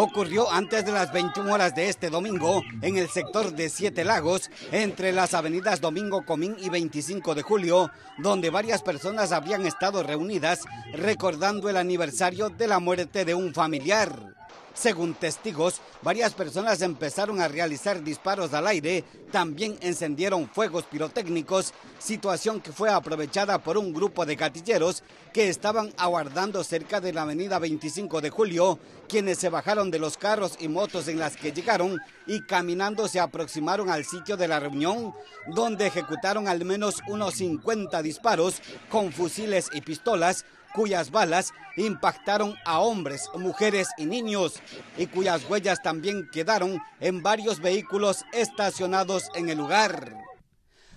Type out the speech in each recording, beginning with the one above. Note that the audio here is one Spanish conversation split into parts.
ocurrió antes de las 21 horas de este domingo en el sector de Siete Lagos, entre las avenidas Domingo Comín y 25 de julio, donde varias personas habían estado reunidas recordando el aniversario de la muerte de un familiar. Según testigos, varias personas empezaron a realizar disparos al aire, también encendieron fuegos pirotécnicos, situación que fue aprovechada por un grupo de gatilleros que estaban aguardando cerca de la avenida 25 de julio, quienes se bajaron de los carros y motos en las que llegaron y caminando se aproximaron al sitio de la reunión, donde ejecutaron al menos unos 50 disparos con fusiles y pistolas cuyas balas impactaron a hombres, mujeres y niños y cuyas huellas también quedaron en varios vehículos estacionados en el lugar.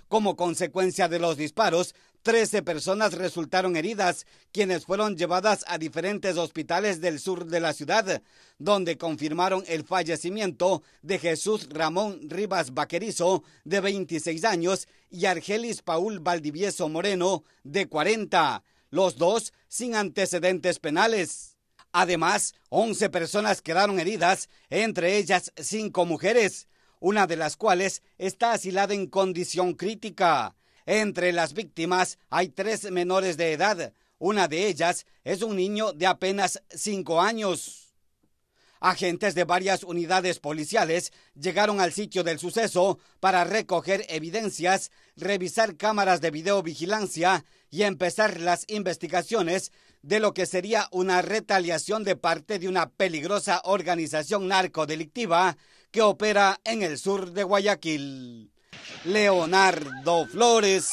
Como consecuencia de los disparos, 13 personas resultaron heridas, quienes fueron llevadas a diferentes hospitales del sur de la ciudad, donde confirmaron el fallecimiento de Jesús Ramón Rivas Vaquerizo, de 26 años, y Argelis Paul Valdivieso Moreno, de 40 los dos sin antecedentes penales. Además, 11 personas quedaron heridas, entre ellas cinco mujeres, una de las cuales está asilada en condición crítica. Entre las víctimas hay tres menores de edad. Una de ellas es un niño de apenas cinco años. Agentes de varias unidades policiales llegaron al sitio del suceso para recoger evidencias, revisar cámaras de videovigilancia y empezar las investigaciones de lo que sería una retaliación de parte de una peligrosa organización narcodelictiva que opera en el sur de Guayaquil. Leonardo Flores,